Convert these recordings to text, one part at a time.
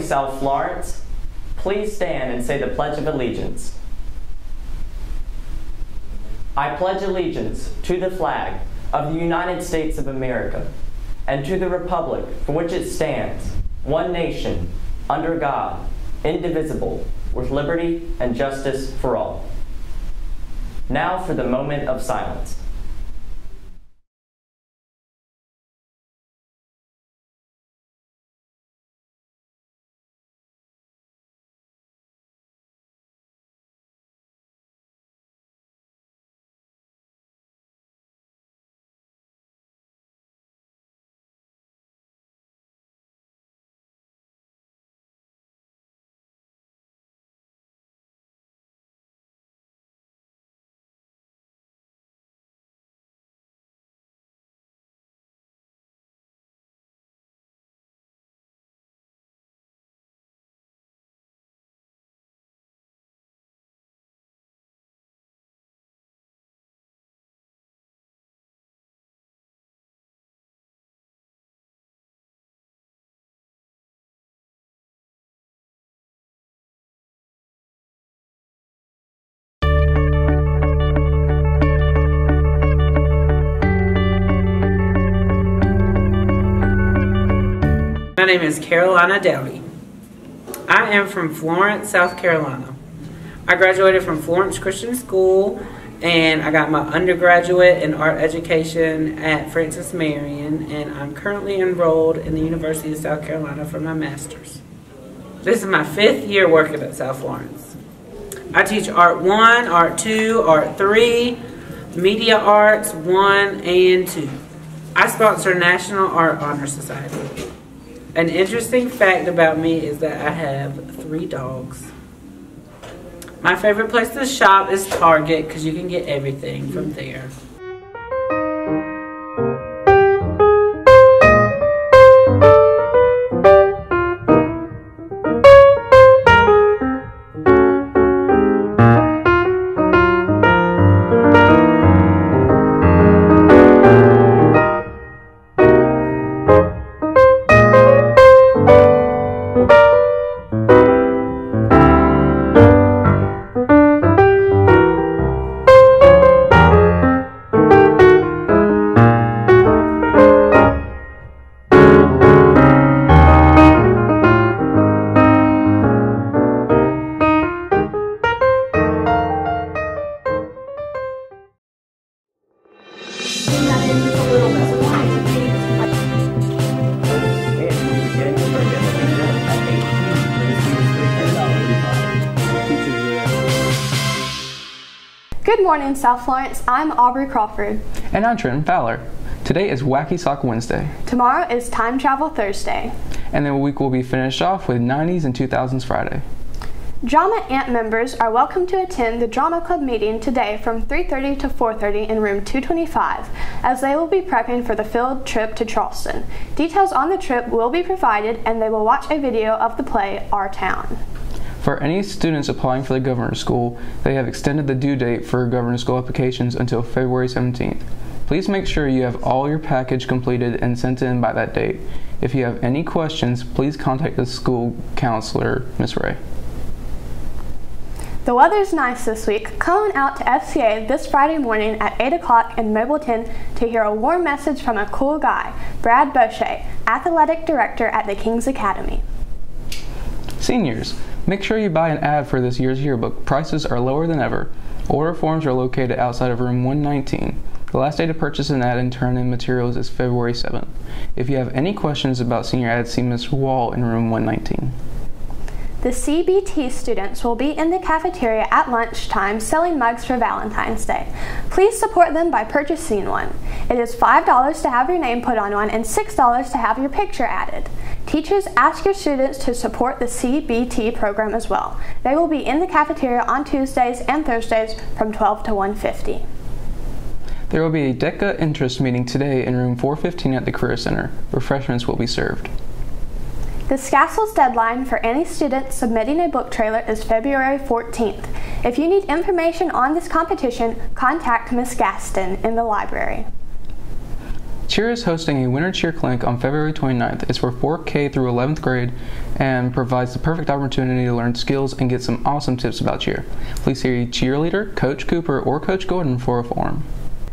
South Florence, please stand and say the Pledge of Allegiance. I pledge allegiance to the flag of the United States of America and to the republic for which it stands, one nation, under God, indivisible, with liberty and justice for all. Now for the moment of silence. My name is Carolina Dowdy. I am from Florence, South Carolina. I graduated from Florence Christian School and I got my undergraduate in art education at Francis Marion and I'm currently enrolled in the University of South Carolina for my master's. This is my fifth year working at South Florence. I teach Art 1, Art 2, Art 3, Media Arts 1 and 2. I sponsor National Art Honor Society. An interesting fact about me is that I have three dogs. My favorite place to shop is Target because you can get everything from there. Good morning, South Florence. I'm Aubrey Crawford. And I'm Trenton Fowler. Today is Wacky Sock Wednesday. Tomorrow is Time Travel Thursday. And the week will be finished off with 90s and 2000s Friday. Drama Ant members are welcome to attend the Drama Club meeting today from 3.30 to 4.30 in room 225 as they will be prepping for the field trip to Charleston. Details on the trip will be provided and they will watch a video of the play Our Town. For any students applying for the governor's school, they have extended the due date for governor's school applications until February 17th. Please make sure you have all your package completed and sent in by that date. If you have any questions, please contact the school counselor, Ms. Ray. The weather's nice this week. Come out to FCA this Friday morning at 8 o'clock in Mableton to hear a warm message from a cool guy, Brad Boucher, Athletic Director at the King's Academy. Seniors, make sure you buy an ad for this year's yearbook. Prices are lower than ever. Order forms are located outside of room 119. The last day to purchase an ad and turn in materials is February 7th. If you have any questions about senior ads, see Ms. Wall in room 119. The CBT students will be in the cafeteria at lunchtime selling mugs for Valentine's Day. Please support them by purchasing one. It is $5 to have your name put on one and $6 to have your picture added. Teachers ask your students to support the CBT program as well. They will be in the cafeteria on Tuesdays and Thursdays from 12 to 1:50. There will be a DECA interest meeting today in room 415 at the Career Center. Refreshments will be served. The SCASL's deadline for any student submitting a book trailer is February 14th. If you need information on this competition, contact Ms. Gaston in the library. Cheer is hosting a Winter Cheer Clinic on February 29th. It's for 4K through 11th grade and provides the perfect opportunity to learn skills and get some awesome tips about cheer. Please see cheerleader, Coach Cooper, or Coach Gordon for a form.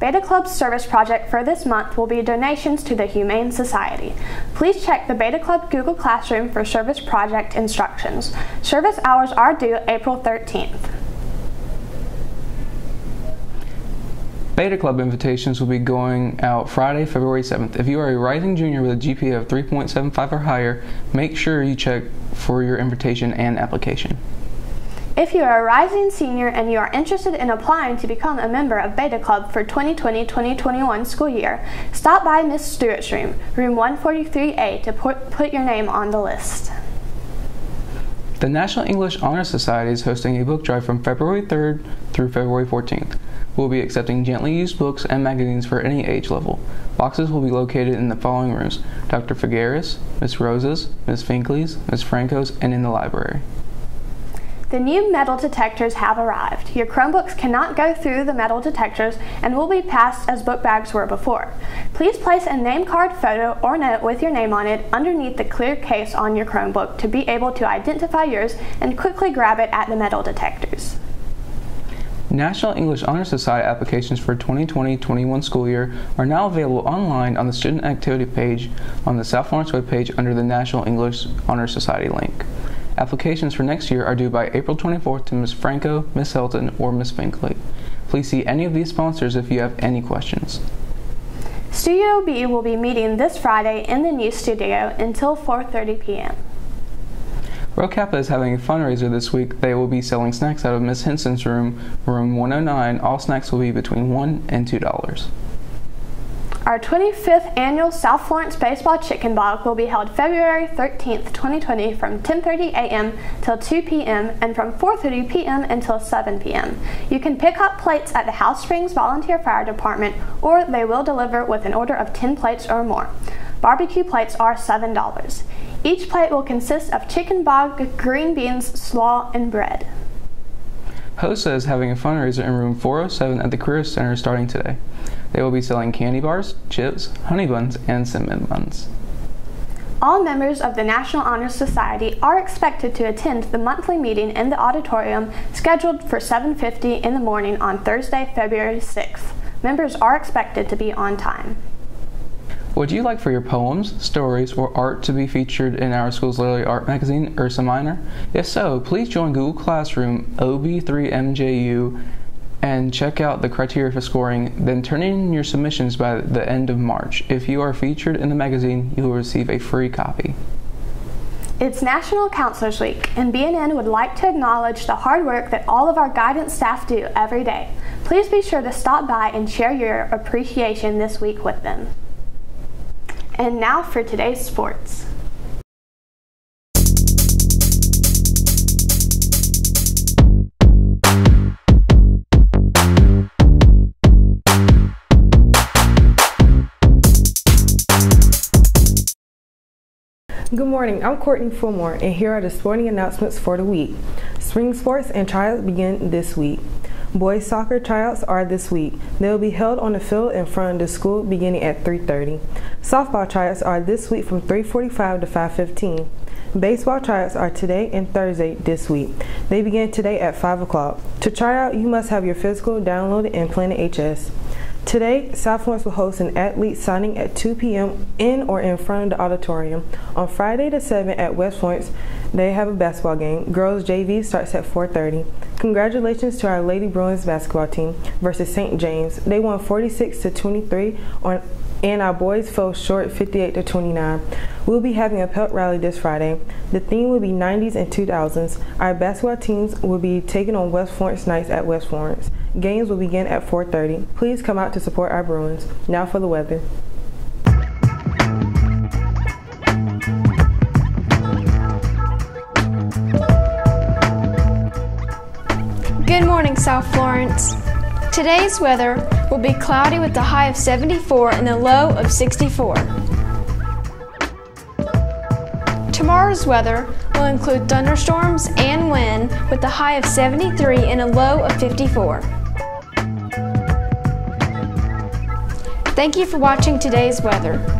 Beta Club's service project for this month will be donations to the Humane Society. Please check the Beta Club Google Classroom for service project instructions. Service hours are due April 13th. Beta Club invitations will be going out Friday, February 7th. If you are a rising junior with a GPA of 3.75 or higher, make sure you check for your invitation and application. If you are a rising senior and you are interested in applying to become a member of Beta Club for 2020-2021 school year, stop by Miss Stewart's room, room 143A, to put, put your name on the list. The National English Honor Society is hosting a book drive from February 3rd through February 14th. We'll be accepting gently used books and magazines for any age level. Boxes will be located in the following rooms Dr. Figueres, Miss Rose's, Miss Finkley's, Miss Franco's, and in the library. The new metal detectors have arrived. Your Chromebooks cannot go through the metal detectors and will be passed as book bags were before. Please place a name card photo or note with your name on it underneath the clear case on your Chromebook to be able to identify yours and quickly grab it at the metal detectors. National English Honor Society applications for 2020-21 school year are now available online on the student activity page on the South Florence webpage under the National English Honor Society link. Applications for next year are due by April 24th to Ms. Franco, Ms. Hilton, or Ms. Finkley. Please see any of these sponsors if you have any questions. Studio B will be meeting this Friday in the new studio until 4.30 p.m. Rho Kappa is having a fundraiser this week. They will be selling snacks out of Miss Henson's room, room 109. All snacks will be between $1 and $2. Our 25th annual South Florence Baseball Chicken Bog will be held February 13th, 2020 from 10:30 a.m. till 2 p.m. and from 4:30 p.m. until 7 p.m. You can pick up plates at the Howe Springs Volunteer Fire Department or they will deliver with an order of 10 plates or more. Barbecue plates are $7. Each plate will consist of chicken bog, green beans, slaw, and bread. HOSA is having a fundraiser in room 407 at the Career Center starting today. They will be selling candy bars, chips, honey buns, and cinnamon buns. All members of the National Honor Society are expected to attend the monthly meeting in the auditorium scheduled for 7:50 in the morning on Thursday, February 6th. Members are expected to be on time. Would you like for your poems, stories, or art to be featured in our school's literary art magazine, Ursa Minor? If so, please join Google Classroom OB3MJU and check out the criteria for scoring, then turn in your submissions by the end of March. If you are featured in the magazine, you will receive a free copy. It's National Counselors Week, and BNN would like to acknowledge the hard work that all of our guidance staff do every day. Please be sure to stop by and share your appreciation this week with them. And now for today's sports. Good morning, I'm Courtney Fulmore, and here are the sporting announcements for the week. Spring sports and tryouts begin this week. Boys soccer tryouts are this week. They will be held on the field in front of the school beginning at 3:30. Softball tryouts are this week from 3:45 to 5:15. Baseball tryouts are today and Thursday this week. They begin today at 5 o'clock. To try out, you must have your physical downloaded in Planet HS. Today, Florence will host an athlete signing at 2 p.m. in or in front of the auditorium. On Friday the 7th at West Florence, they have a basketball game. Girls JV starts at 4:30. Congratulations to our Lady Bruins basketball team versus St. James. They won 46 to 23 on and our boys fell short 58 to 29. We'll be having a pelt rally this Friday. The theme will be 90s and 2000s. Our basketball teams will be taking on West Florence Knights at West Florence. Games will begin at 4:30. Please come out to support our Bruins. Now for the weather. Good morning, South Florence. Today's weather will be cloudy with a high of 74 and a low of 64. Tomorrow's weather will include thunderstorms and wind with a high of 73 and a low of 54. Thank you for watching today's weather.